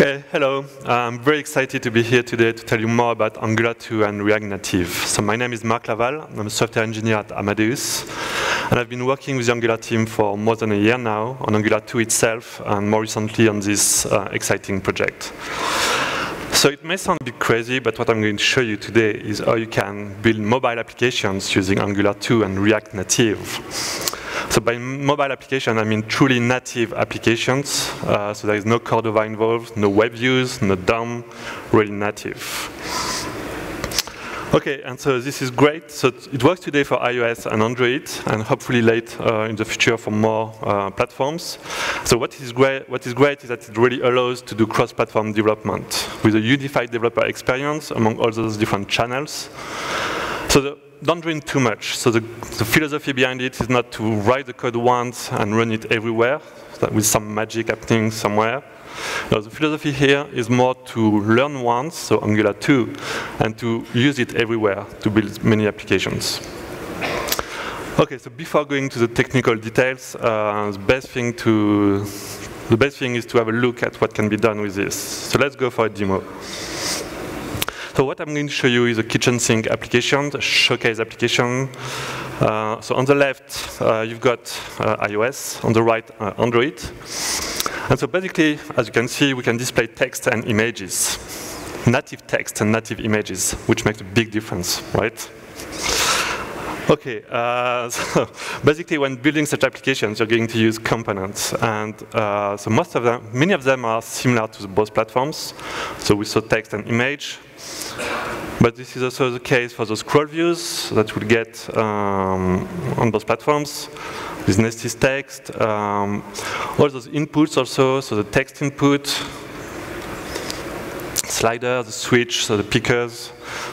Okay, hello. I'm very excited to be here today to tell you more about Angular 2 and React Native. So my name is Marc Laval. I'm a software engineer at Amadeus. And I've been working with the Angular team for more than a year now on Angular 2 itself, and more recently on this uh, exciting project. So it may sound a bit crazy, but what I'm going to show you today is how you can build mobile applications using Angular 2 and React Native. So by mobile application, I mean truly native applications. Uh, so there is no Cordova involved, no web views, no DOM, really native. Okay, and so this is great. So it works today for iOS and Android, and hopefully late uh, in the future for more uh, platforms. So what is great? What is great is that it really allows to do cross-platform development with a unified developer experience among all those different channels. So the don't dream too much. So the, the, philosophy behind it is not to write the code once and run it everywhere with some magic happening somewhere. No, the philosophy here is more to learn once, so Angular 2, and to use it everywhere to build many applications. Okay, so before going to the technical details, uh, the best thing to the best thing is to have a look at what can be done with this. So let's go for a demo. So what I'm going to show you is a kitchen sink application, a showcase application. Uh, so on the left, uh, you've got uh, iOS, on the right, uh, Android. And so basically, as you can see, we can display text and images, native text and native images, which makes a big difference, right? Okay, uh, so basically when building such applications, you're going to use components. And uh, so most of them, many of them are similar to both platforms. So we saw text and image. But this is also the case for the scroll views that we'll get um, on both platforms with nested text. Um, all those inputs also, so the text input, slider, the switch, so the pickers.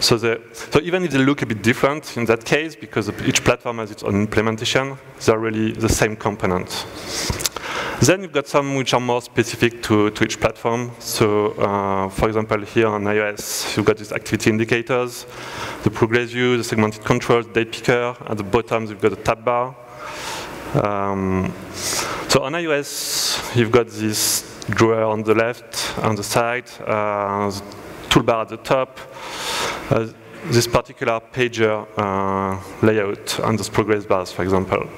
So, the, so even if they look a bit different in that case, because each platform has its own implementation, they're really the same component. Then you've got some which are more specific to, to each platform. So uh, for example, here on iOS, you've got these activity indicators, the progress view, the segmented controls, date picker. At the bottom, you've got a tab bar. Um, so on iOS, you've got this drawer on the left, on the side, uh, the toolbar at the top, uh, this particular pager uh, layout and those progress bars, for example.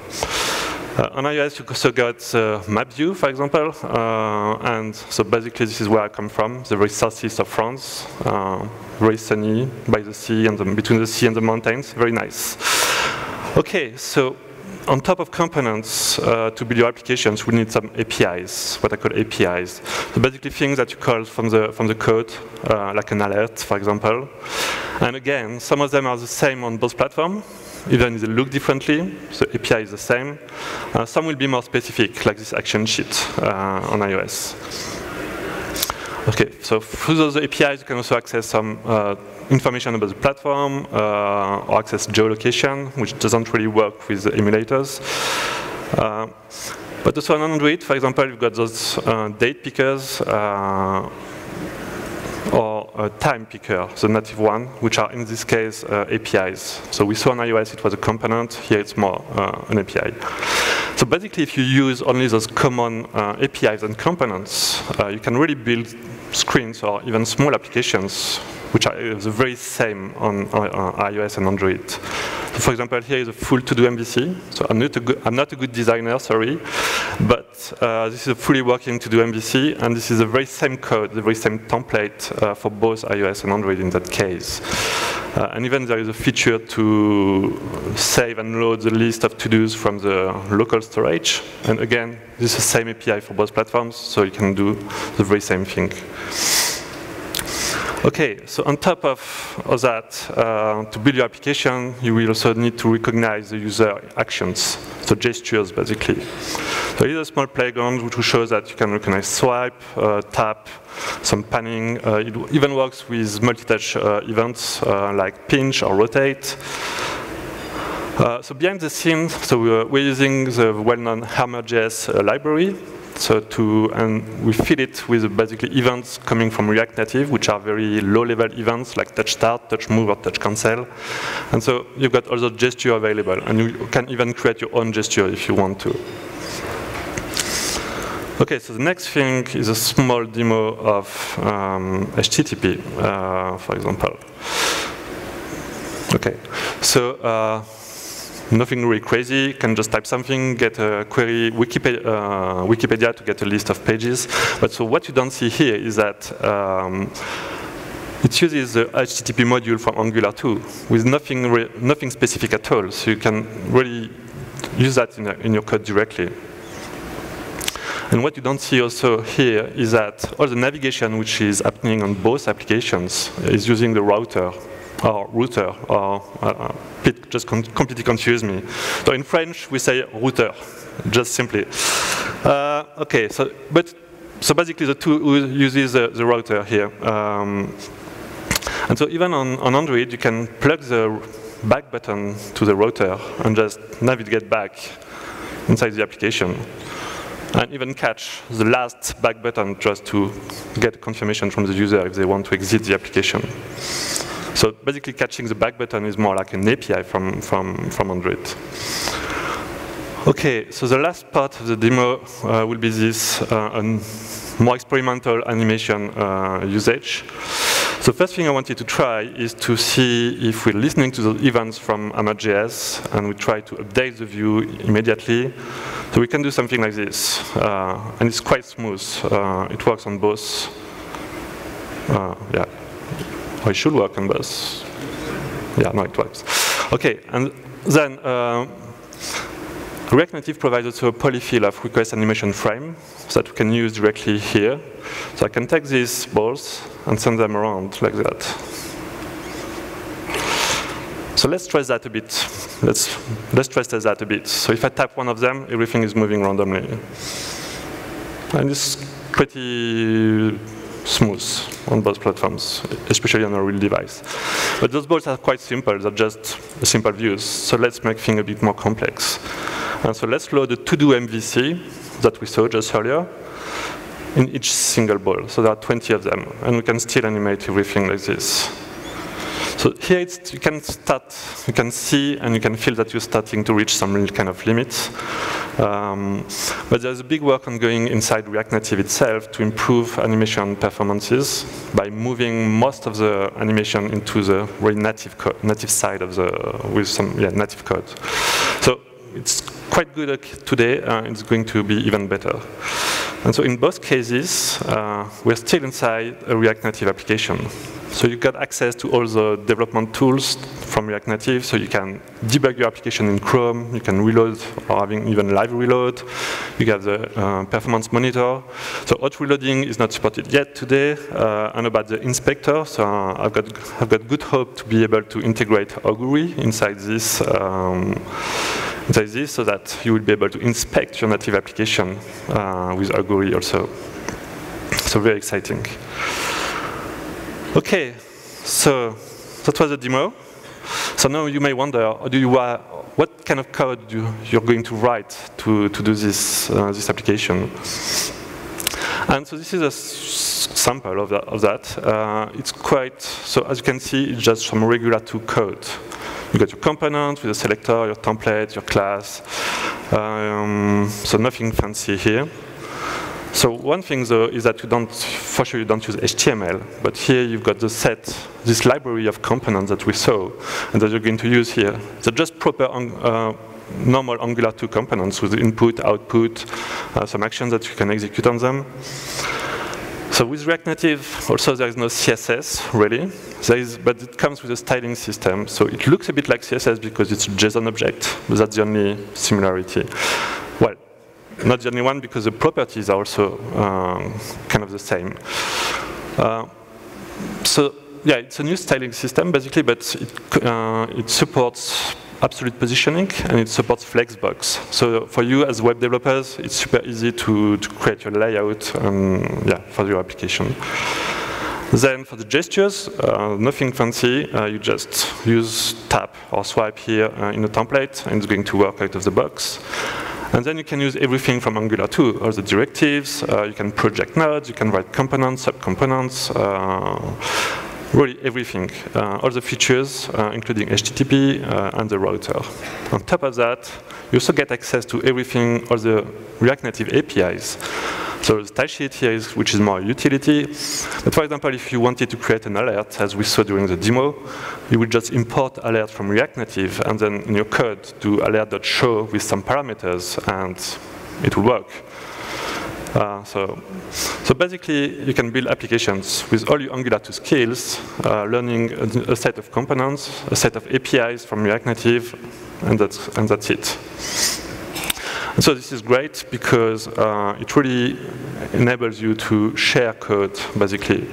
Uh, on iOS, you also got uh, map view, for example, uh, and so basically this is where I come from, the very southeast of France, uh, very sunny by the sea and the, between the sea and the mountains, very nice. Okay, so on top of components uh, to build your applications, we need some APIs, what I call APIs. So basically things that you call from the, from the code, uh, like an alert, for example. And again, some of them are the same on both platforms, even if they look differently, so API is the same. Uh, some will be more specific, like this action sheet uh, on iOS. Okay, so through those APIs, you can also access some uh, information about the platform uh, or access geolocation, which doesn't really work with emulators. Uh, but also on Android, for example, you've got those uh, date pickers or a time picker, the native one, which are in this case uh, APIs. So we saw on iOS it was a component, here it's more uh, an API. So basically if you use only those common uh, APIs and components, uh, you can really build screens or even small applications which are uh, the very same on iOS and Android. So for example, here is a full to-do MVC. So I'm not, a good, I'm not a good designer, sorry, but uh, this is a fully working to-do MVC, and this is the very same code, the very same template uh, for both iOS and Android in that case. Uh, and even there is a feature to save and load the list of to-dos from the local storage. And again, this is the same API for both platforms, so you can do the very same thing. Okay, so on top of, of that, uh, to build your application, you will also need to recognize the user actions, so gestures basically. So here's a small playground which shows that you can recognize swipe, uh, tap, some panning. Uh, it even works with multi-touch uh, events uh, like pinch or rotate. Uh, so behind the scenes, so we're, we're using the well-known Hammer.js library so to, and we feed it with basically events coming from React Native, which are very low-level events like touch start, touch move, or touch cancel. And so you've got all those gestures available, and you can even create your own gesture if you want to. Okay, so the next thing is a small demo of um, HTTP, uh, for example. Okay, so uh, nothing really crazy. Can just type something, get a query Wikipedia, uh, Wikipedia to get a list of pages. But so what you don't see here is that um, it uses the HTTP module from Angular 2 with nothing, nothing specific at all. So you can really use that in, a, in your code directly. And what you don't see also here is that all the navigation which is happening on both applications is using the router or router uh, it just completely confused me. So in French we say router, just simply. Uh, okay, so but so basically the two uses the, the router here. Um, and so even on, on Android you can plug the back button to the router and just navigate back inside the application and even catch the last back button just to get confirmation from the user if they want to exit the application. So basically catching the back button is more like an API from, from, from Android. Okay, so the last part of the demo uh, will be this uh, more experimental animation uh, usage. The first thing I wanted to try is to see if we're listening to the events from Hammer.js and we try to update the view immediately. So we can do something like this. Uh, and it's quite smooth. Uh, it works on both. Uh, yeah. Or it should work on both. Yeah, no, it works. Okay, and then uh, React Native provides also a polyfill of request animation frame that we can use directly here. So I can take these balls and send them around like that. So let's try that a bit. Let's, let's try that a bit. So if I tap one of them, everything is moving randomly. And it's pretty smooth on both platforms, especially on a real device. But those balls are quite simple. They're just simple views. So let's make things a bit more complex. And so let's load the to-do MVC that we saw just earlier in each single ball. So there are 20 of them, and we can still animate everything like this. So here you can start, you can see and you can feel that you're starting to reach some kind of limits. Um, but there's a big work ongoing inside React Native itself to improve animation performances by moving most of the animation into the really native, native side of the, with some yeah, native code. So it's quite good today, uh, it's going to be even better. And so in both cases, uh, we're still inside a React Native application. So you got access to all the development tools from React Native, so you can debug your application in Chrome, you can reload or having even live reload. You have the uh, performance monitor. So hot reloading is not supported yet today. Uh, and about the inspector, so uh, I've, got, I've got good hope to be able to integrate Augury inside this um, inside this so that you will be able to inspect your native application uh, with Augury also. So very exciting. Okay, so that was a demo. So now you may wonder, do you, uh, what kind of code you, you're going to write to, to do this, uh, this application? And so this is a sample of that. Of that. Uh, it's quite, so as you can see, it's just some regular to code. You got your component with a selector, your template, your class. Um, so nothing fancy here. So one thing though is that you don't, for sure you don't use HTML, but here you've got the set, this library of components that we saw, and that you're going to use here. So just proper uh, normal Angular 2 components with input, output, uh, some actions that you can execute on them. So with React Native, also there is no CSS, really. There is, but it comes with a styling system. So it looks a bit like CSS because it's a JSON object, but that's the only similarity. Not the only one because the properties are also um, kind of the same. Uh, so yeah, it's a new styling system basically, but it, uh, it supports absolute positioning and it supports Flexbox. So for you as web developers, it's super easy to, to create your layout um, yeah, for your application. Then for the gestures, uh, nothing fancy. Uh, you just use tap or swipe here uh, in the template and it's going to work out of the box. And then you can use everything from Angular 2, all the directives, uh, you can project nodes, you can write components, subcomponents, uh, really everything, uh, all the features, uh, including HTTP uh, and the router. On top of that, you also get access to everything, all the React Native APIs. So the style sheet here is, which is more utility. But for example, if you wanted to create an alert, as we saw during the demo, you would just import alert from React Native, and then in your code do alert.show with some parameters, and it will work. Uh, so, so basically, you can build applications with all your Angular 2 skills, uh, learning a, a, set of components, a set of APIs from React Native, and that's, and that's it. So this is great because uh, it really enables you to share code, basically.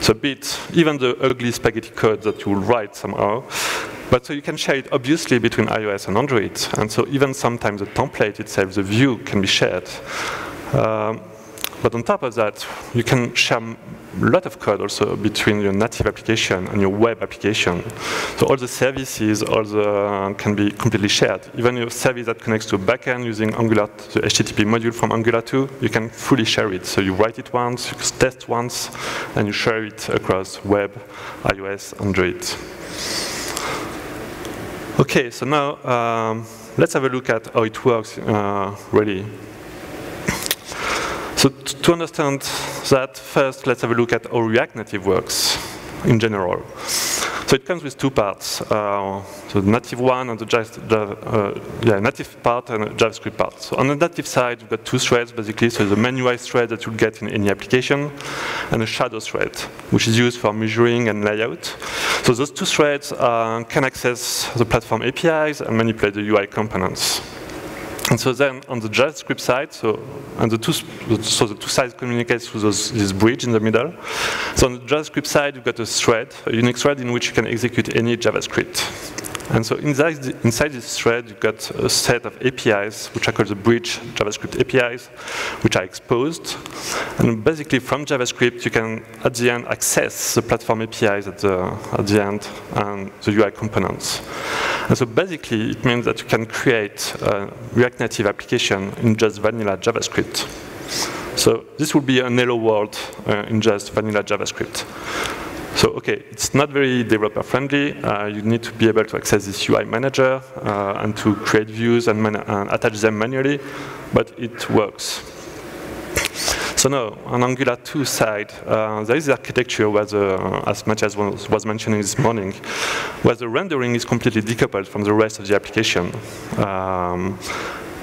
So bit, even the ugly spaghetti code that you will write somehow, but so you can share it obviously between iOS and Android. And so even sometimes the template itself, the view, can be shared. Um, but on top of that, you can share a lot of code also between your native application and your web application. So all the services all the, can be completely shared. Even your service that connects to a backend using Angular, the HTTP module from Angular 2, you can fully share it. So you write it once, you test once, and you share it across web, iOS, Android. Okay, so now um, let's have a look at how it works uh, really so to understand that, first let's have a look at how React Native works in general. So it comes with two parts, uh, the native one and the uh, yeah, native part and JavaScript part. So on the native side, you've got two threads basically. So the main UI thread that you'll get in any application, and a shadow thread, which is used for measuring and layout. So those two threads uh, can access the platform APIs and manipulate the UI components. And so then on the JavaScript side, so and the two so the two sides communicate through those, this bridge in the middle. So on the JavaScript side, you've got a thread, a unique thread in which you can execute any JavaScript. And so inside, inside this thread, you've got a set of APIs, which are called the bridge JavaScript APIs, which are exposed. And basically, from JavaScript, you can, at the end, access the platform APIs at the, at the end and the UI components. And so basically, it means that you can create a React Native application in just vanilla JavaScript. So this will be an hello world uh, in just vanilla JavaScript. So, okay, it's not very developer friendly. Uh, you need to be able to access this UI manager uh, and to create views and, and, attach them manually, but it works. So now, on Angular 2 side, uh, there is architecture where the, as Misko was, was mentioning this morning, where the rendering is completely decoupled from the rest of the application. Um,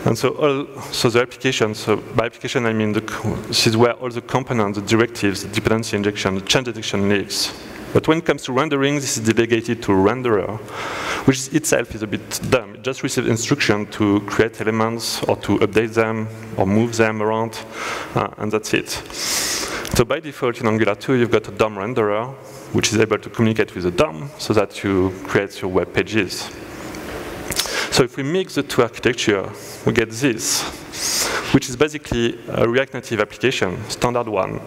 and so, all, so the application, so by application I mean the, this is where all the components, the directives, the dependency injection, the change detection lives. But when it comes to rendering, this is delegated to renderer, which itself is a bit dumb. It just receives instruction to create elements or to update them or move them around, uh, and that's it. So by default in Angular 2, you've got a DOM renderer, which is able to communicate with the DOM so that you create your web pages. So if we mix the two architecture, we get this, which is basically a React Native application, standard one.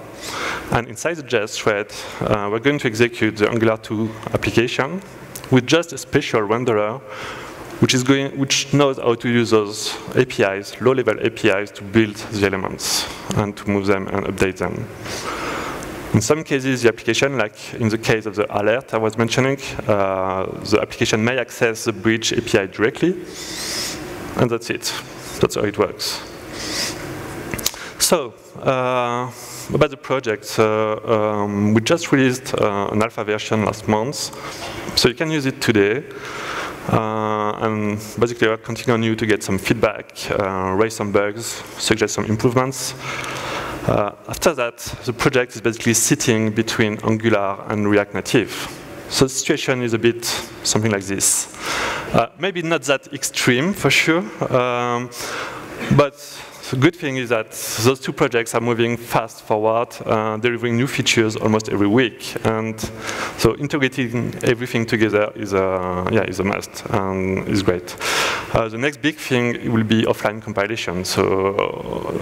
And inside the JS thread, uh, we're going to execute the Angular 2 application with just a special renderer which is going, which knows how to use those APIs, low-level APIs, to build the elements and to move them and update them. In some cases, the application, like in the case of the alert I was mentioning, uh, the application may access the bridge API directly, and that's it. That's how it works. So, uh, about the project, uh, um, we just released uh, an alpha version last month, so you can use it today. Uh, and basically, we're on you to get some feedback, uh, raise some bugs, suggest some improvements. Uh, after that, the project is basically sitting between Angular and React Native. So the situation is a bit something like this. Uh, maybe not that extreme, for sure, um, but the good thing is that those two projects are moving fast forward, uh, delivering new features almost every week. And so integrating everything together is a, yeah, is a must and is great. Uh, the next big thing will be offline compilation, so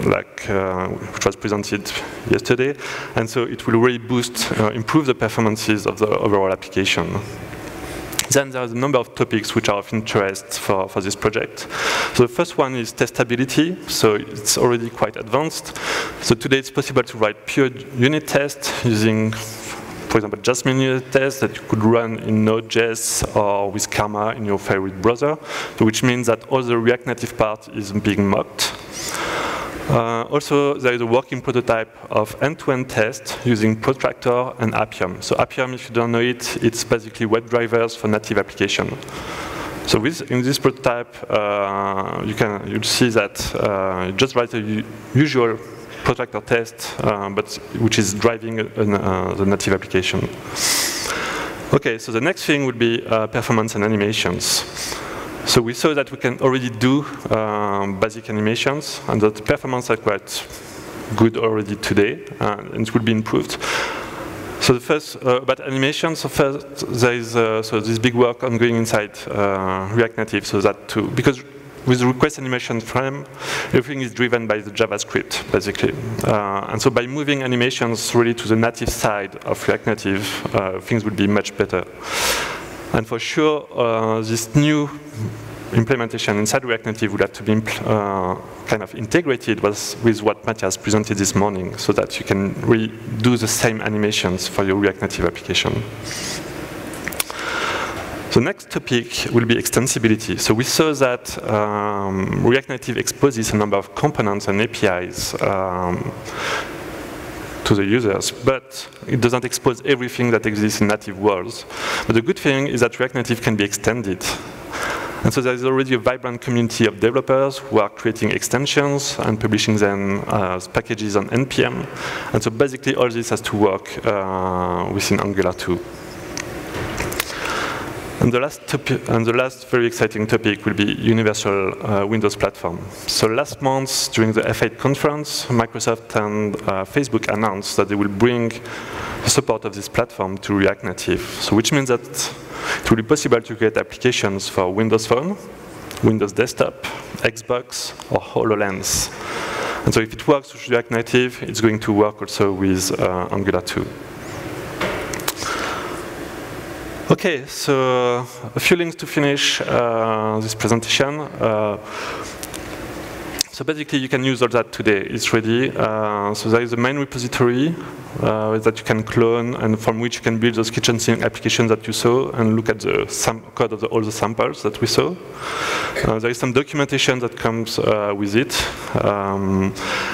like uh, which was presented yesterday. And so it will really boost, uh, improve the performances of the overall application. Then there's a number of topics which are of interest for, for this project. So the first one is testability. So it's already quite advanced. So today it's possible to write pure unit tests using, for example, Jasmine unit tests that you could run in Node.js or with Karma in your favorite browser, which means that all the React Native part is being mocked. Uh, also, there is a working prototype of end-to-end -end test using Protractor and Appium. So Appium, if you don't know it, it's basically web drivers for native application. So with, in this prototype, uh, you can you see that uh, you just write a usual protractor test, uh, but which is driving uh, the native application. Okay, so the next thing would be uh, performance and animations. So we saw that we can already do um, basic animations, and that the performance are quite good already today, and it will be improved. So the first uh, about animations. So first, there is uh, so this big work ongoing inside uh, React Native, so that too because with request animation frame, everything is driven by the JavaScript, basically. Uh, and so by moving animations really to the native side of React Native, uh, things will be much better. And for sure, uh, this new implementation inside React Native would have to be uh, kind of integrated with, with what Matias presented this morning so that you can do the same animations for your React Native application. The next topic will be extensibility. So we saw that um, React Native exposes a number of components and APIs um, to the users, but it doesn't expose everything that exists in native worlds. But the good thing is that React Native can be extended. And so there is already a vibrant community of developers who are creating extensions and publishing them as packages on NPM. And so basically all this has to work uh, within Angular 2. And the last and the last very exciting topic will be universal uh, Windows platform. So last month during the F8 conference, Microsoft and uh, Facebook announced that they will bring the support of this platform to React Native. So which means that it will be possible to create applications for Windows Phone, Windows Desktop, Xbox, or HoloLens. And so if it works with React Native, it's going to work also with uh, Angular 2. Okay, so a few links to finish uh, this presentation. Uh, so basically, you can use all that today. It's ready. Uh, so there is a main repository uh, that you can clone and from which you can build those kitchen sink applications that you saw and look at the code of the, all the samples that we saw. Uh, there is some documentation that comes uh, with it. Um,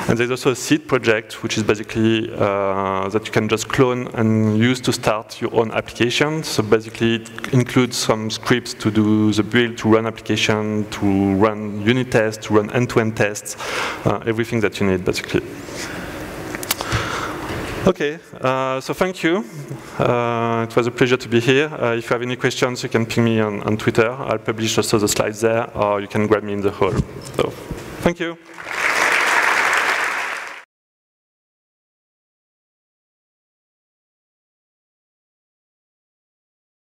and there's also a seed project, which is basically uh, that you can just clone and use to start your own application. So basically, it includes some scripts to do the build, to run application, to run unit tests, to run end-to-end -end tests, tests, uh, everything that you need, basically. Okay, uh, so thank you. Uh, it was a pleasure to be here. Uh, if you have any questions, you can ping me on, on Twitter. I'll publish also the slides there, or you can grab me in the hall. So, thank you.